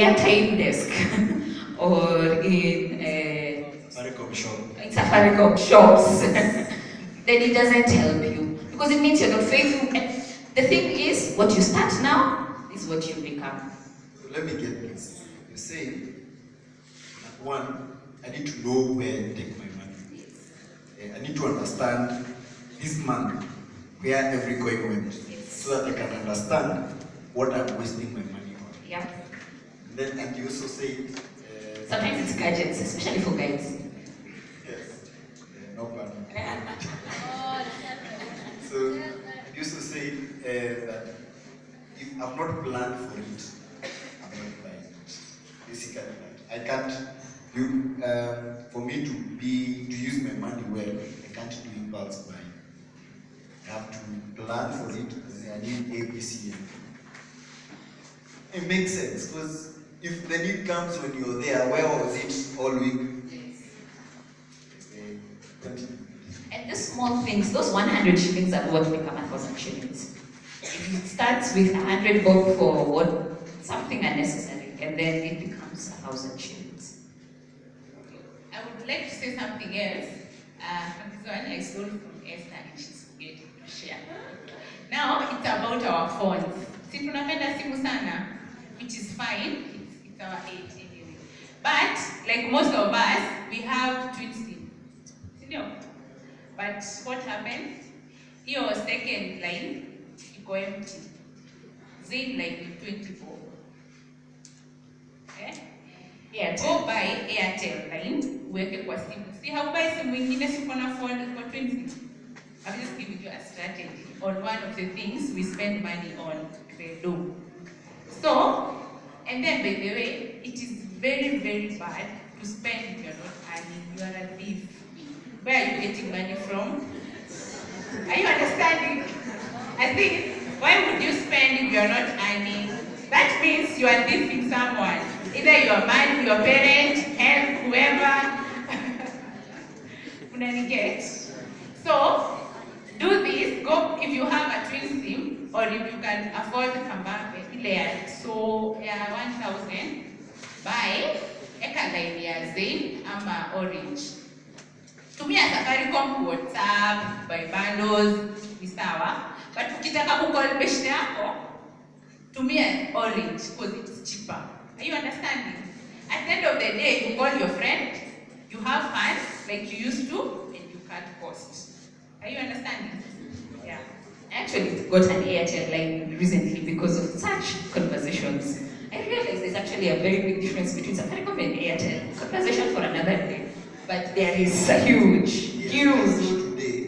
airtime desk or in uh, Safaricom shop. in Safaricom shops, then it doesn't help you because it means you're not faithful. And the thing is, what you start now is what you become. So let me get this. You say, one, I need to know where I take my money. Eh, I need to understand this month where every coin went, so that I can understand what I'm wasting my money on. Yeah. Then, and you also say, uh, Sometimes it's gadgets, especially for guys. yes, uh, no plan. So you to say uh, that if I've not planned for it, I'm not buying it. Basically, I can't. You, um, for me to be to use my money well, I can't do impulse buying. I have to plan for it. I need A, B, C, and it makes sense because if the need comes when you're there, where was it all week? And the small things, those 100 shillings are what become a thousand shillings. It starts with 100 bob for what something unnecessary, and then it becomes a thousand shillings. I would like to say something else. Uh, this one I stole from Esther and she's getting to share. Now it's about our phones. Si tunapenda simu sana, which is fine. It's, our age anyway. But like most of us, we have twin SIM. Sindio? But what happened? Hiyo second line iko empty. Zain like with 24. Eh? Airtel. Go buy Airtel line, uweke kwa simu. Si haubai simu ingine si uko na phone iko 20. I'm just giving you a strategy on one of the things we spend money on Credo. So, and then by the way, it is very, very bad to spend if you're not earning. You are a thief. Where are you getting money from? Are you understanding? I think, why would you spend if you're not earning? That means you are thieving someone. Either your man, your parent, help, whoever. Unani So, do this. Go if you have a twin SIM or if you can afford Kabambe, ile ya so ya 1000 buy eka ya Zain ama Orange. Tumia Safaricom WhatsApp, buy bundles, ni sawa. But ukitaka kucall beshte yako, tumia Orange because it's cheaper. Are you understanding? At the end of the day, you call your friend, you have fun like you used to, and you cut cost. Are you understanding? Actually got an Airtel line recently because of such conversations. I realized there's actually a very big difference between Safaricom and Airtel. Conversation for another day. But there is a huge, Yes, huge. so today,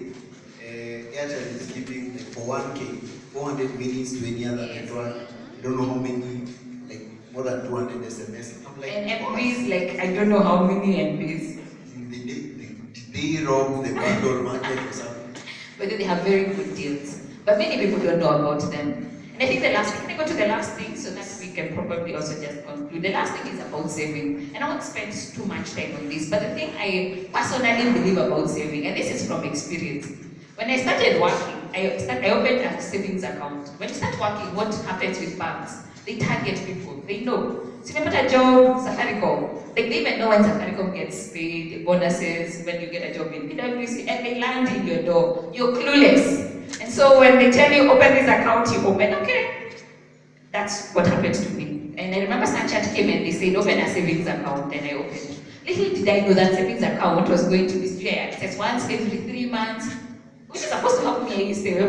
uh, Airtel is giving like for 1K, 400 minutes to any other Yes. network. I don't know how many, like more than 200 SMS. I'm like, And wow. MBs, like, I don't know how many MBs. Did they, did they rob the bundle market or something? But they have very good deals. But many people don't know about them. And I think the last can I go to the last thing so that we can probably also just conclude. The last thing is about saving. And I won't spend too much time on this, but the thing I personally believe about saving, and this is from experience. When I started working, I, start, I opened a savings account. When you start working, what happens with banks? They target people. They know. So if you put a job, Safaricom, like they even know when Safaricom gets paid, bonuses, when you get a job in PwC, and they land in your door. You're clueless. So when they tell you open this account, you open, okay. That's what happened to me. And I remember StanChart came and they said open a savings account, and I opened. Little did I know that savings account was going to be straight access once every three months, which is supposed to help me save.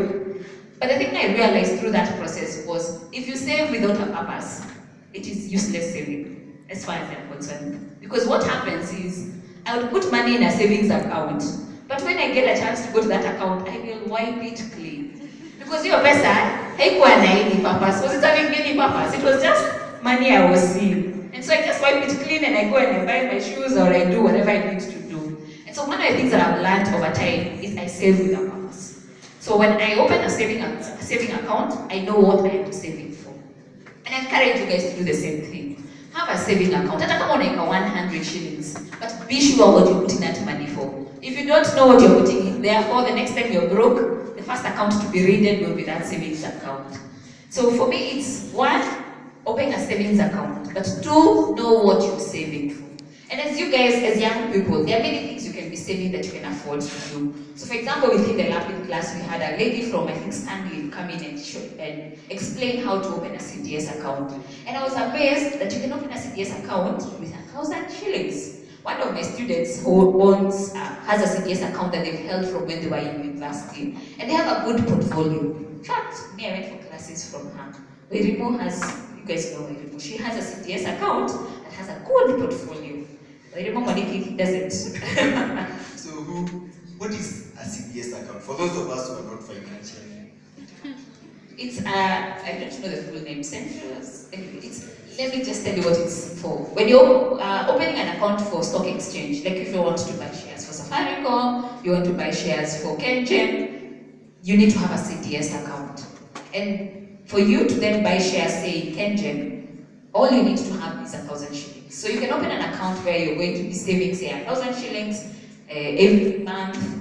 But the thing I realized through that process was if you save without a purpose, it is useless saving, as far as I'm concerned. Because what happens is I would put money in a savings account, but when I get a chance to go to that account, I will wipe it clean. Because your pesa eh, haikuwa na any purpose. Was it having any purpose? It was just money I was seeing. And so I just wipe it clean and I go and I buy my shoes or I do whatever I need to do. And so one of the things that I've learned over time is I save with a purpose. So when I open a saving, a saving account, I know what I am saving for. And I encourage you guys to do the same thing. Have a saving account. Hata kama unaweka 100 shillings, but be sure what you're putting that money for. If you don't know what you're putting in, therefore the next time you're broke, the first account to be raided will be that savings account. So for me, it's one, open a savings account, but do know what you're saving for. And as you guys, as young people, there are many saving that you can afford to do. So for example, within the Lapid class, we had a lady from, I think, Stanley come in and, show, and explain how to open a CDS account. And I was amazed that you can open a CDS account with a thousand shillings. One of my students who owns, uh, has a CDS account that they've held from when they were in university, and they have a good portfolio. In fact, me, I went for classes from her. Wairimu has, you guys know Wairimu, she has a CDS account that has a good portfolio. Wairimu Mwaniki doesn't. Who, what is a CDS account? For those of us who are not financial. It's uh, I don't know the full name. Central. It's. Let me just tell you what it's for. When you're uh, opening an account for stock exchange, like if you want to buy shares for Safaricom, you want to buy shares for KenGen, you need to have a CDS account. And for you to then buy shares, say in all you need to have is a thousand shillings. So you can open an account where you're going to be saving, say, a thousand shillings Eh, every month.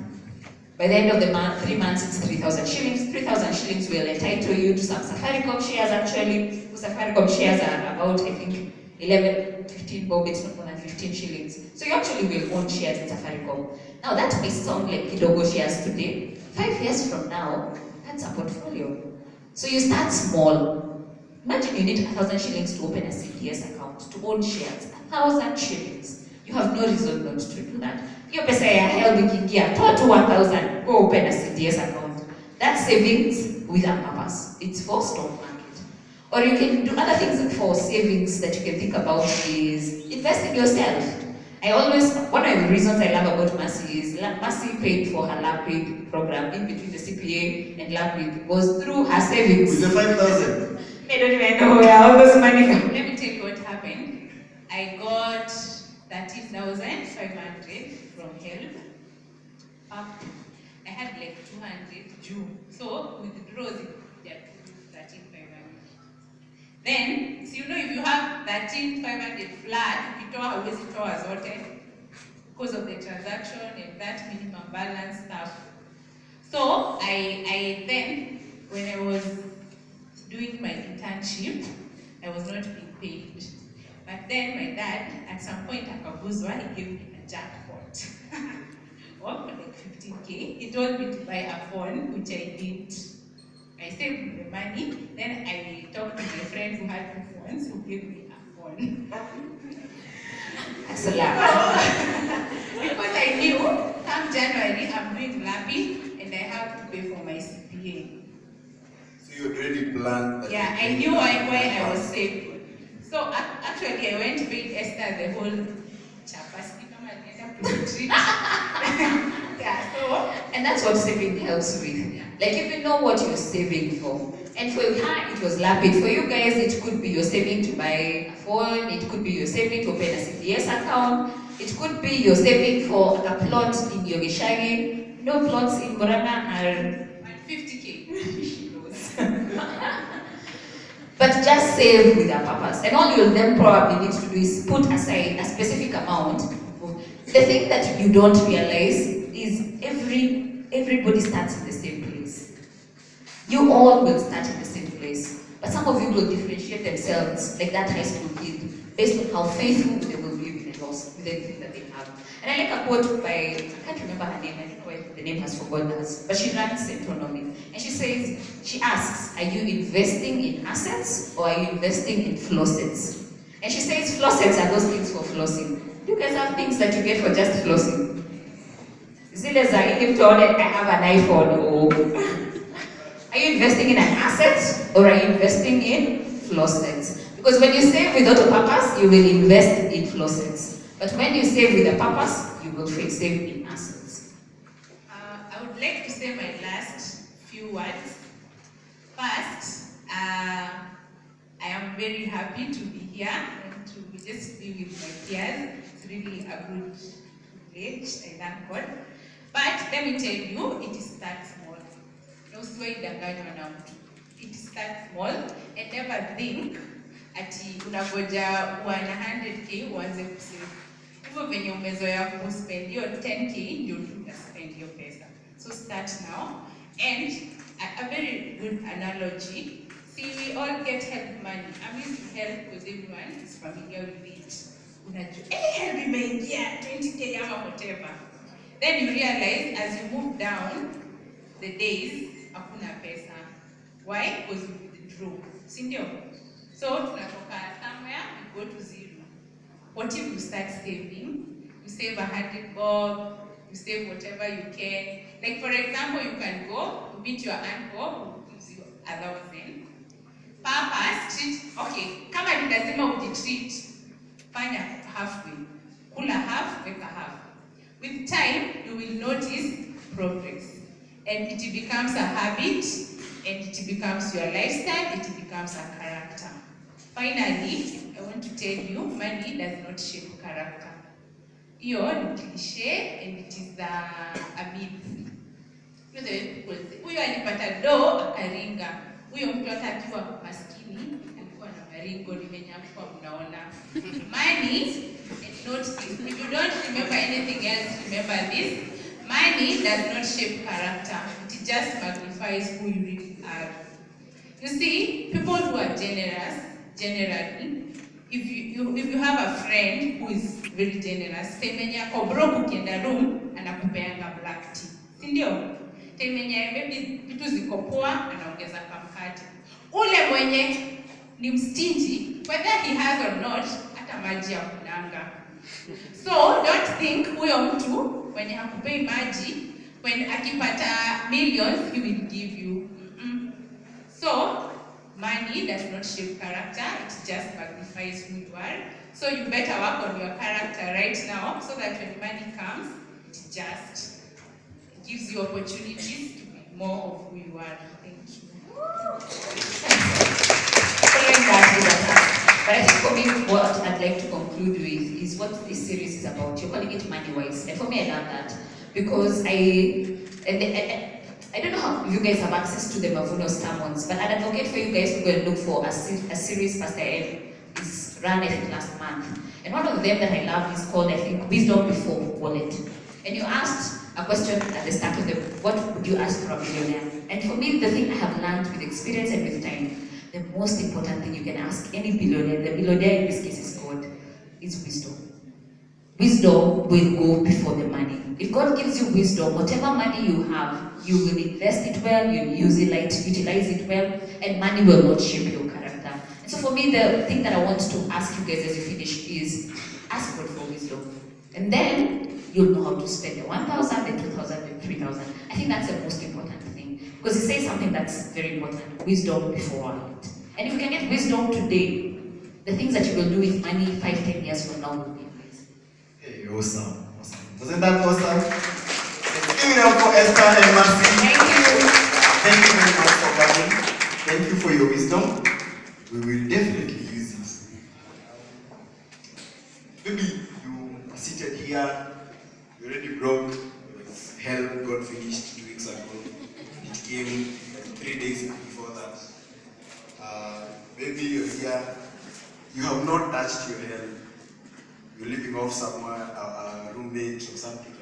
By the end of the month, three months, it's 3,000 shillings. 3,000 shillings will entitle you to some Safaricom shares actually. Safaricom shares are about, I think, 11, 15 bob, it's not more than 15 shillings. So you actually will own shares in Safaricom. Now that may sound like Kidogo shares today. Five years from now, that's a portfolio. So you start small. Imagine you need a thousand shillings to open a CDS account, to own shares. A thousand shillings. You have no reason not to do that. Hiyo pesa ya HELB ikiingia, toa tu 1000, go open a CDS account. That's savings with a purpose. It's for stock market. Or you can do other things for savings that you can think about is invest in yourself. I always, one of the reasons I love about Mercy is Mercy paid for her LAPID program in between the CPA and LAPID was through her savings. With the 5,000. I don't even know where all those money come. Let me tell you what happened. I got 13,500 from HELB. Up. I had like 200 June. So withdraws it yeah, 13,500. Then, so you know if you have 13,500 flat, ukitoa hauwezi toa zote because of the transaction and that minimum balance stuff. So I, I then, when I was doing my internship, I was not being paid. But then my dad, at some point, akaguzwa, he gave me a jackpot. of like 15k. He told me to buy a phone, which I did. I saved the money, then I talked to my friend who had two phones, who gave me a phone. That's a lot. because I knew come January I'm doing Lapid and I have to pay for my CPA. So you already planned that. Yeah, I knew why, why I was saved. So actually I went to paid Esther the whole chapasti kama alienda retreat. And that's what saving helps with. Like if you know what you're saving for. And for her, it was Lapid. For you guys, it could be you're saving to buy a phone. It could be you're saving to open a CDS account. It could be you're saving for a plot in Yogeshari. No plots in Murang'a are 150k. she knows. but just save with a purpose. And all you'll then probably need to do is put aside a specific amount. The thing that you don't realize is every everybody starts in the same place. You all will start in the same place. But some of you will differentiate themselves, like that high school kid, based on how faithful they will be with the loss, with everything that they have. And I like a quote by, I can't remember her name, I don't know the name has forgotten us, but she runs Centonomy. And she says, she asks, are you investing in assets or are you investing in flossets? And she says flossets are those things for flossing. You guys have things that you get for just flossing. Zile za ili tuone I have an iPhone or are you investing in an asset or are you investing in flossets? Because when you save without a purpose, you will invest in flossets. But when you save with a purpose, you will save in assets. Uh, I would like to say my last few words. First, uh, I am very happy to be here and to just be with my peers. It's really a good privilege. I thank God. But let me tell you, it is start small. Usiwaidanganywa na mtu. It start small and never think ati unangoja uana 100k uanze kusave. Hivyo venye umezoea kuspend hiyo 10k ndio utaspend hiyo pesa. So start now and a, a very good analogy See, we all get HELB money. I mean, HELB because everyone is familiar with it. Unajua, eh, HELB imeingia 20k ama whatever. Then you realize as you move down the days, hakuna pesa. Why? Because you withdraw. Si? So tunatoka somewhere, we go to zero. What if you start saving? You save a hundred bob, you save whatever you can. Like for example, you can go meet your uncle who gives you a thousand. Papa treat, okay, kama ni lazima ujitreat, fanya halfway. Kula half, weka half. With time, you will notice progress. And it becomes a habit, and it becomes your lifestyle, it becomes a character. Finally, I want to tell you, money does not shape character. Hiyo ni cliche and it is a, a myth. Huyo alipata do akaringa. Huyo mtu hata akiwa maskini alikuwa na maringo ni venye hakuwa mnaona. Money and not this. If you don't remember anything else, remember this. Money does not shape character. It just magnifies who you really are. You see, people who are generous, generally, if you, you, if you have a friend who is very generous, time yenye ako broke ukienda room, anakupeanga black tea. Ndio? Time yenye maybe vitu ziko poa, anaongeza kamkate. Ule mwenye ni mstinji whether he has or not, hata maji ya kunanga. So don't think huyo mtu mwenye hakupei maji, when akipata millions, he will give you. Mm-mm. So, money does not shape character, it just magnifies who you are. So you better work on your character right now so that when money comes, it just gives you opportunities to be more of who you are. Thank you. But I think for me, what I'd like to conclude with is what this series is about. You're calling it Money Wise. And for me, I love that. Because I, and, and, I don't know how you guys have access to the Mavuno sermons, but I'd advocate for you guys to go and look for a, a series Pastor Ed is run, I think, last month. And one of them that I love is called, I think, Wisdom Before Wallet. And you asked a question at the start of the, what would you ask for a millionaire? And for me, the thing I have learned with experience and with time, the most important thing you can ask any billionaire, the billionaire in this case is God, is wisdom. Wisdom will go before the money. If God gives you wisdom, whatever money you have, you will invest it well, you'll use it, like, utilize it well, and money will not shape your character. And so for me, the thing that I want to ask you guys as you finish is ask God for wisdom. And then you'll know how to spend the 1,000, the 2,000, the 3,000. I think that's the most important thing. Because it says something that's very important wisdom before wallet. And if you can get wisdom today, the things that you will do with money five, ten years from now will be amazing. Hey, awesome, awesome. Wasn't that awesome? Give it up for Esther and Marcy. Thank you. Thank you very much for coming. Thank you for your wisdom. We will definitely use it. Maybe you are seated here, you're already broke, HELB God finished two weeks ago. It came three days before that. Uh, maybe you're here, you have not touched your HELB. You're living off somewhere, a, a roommate or something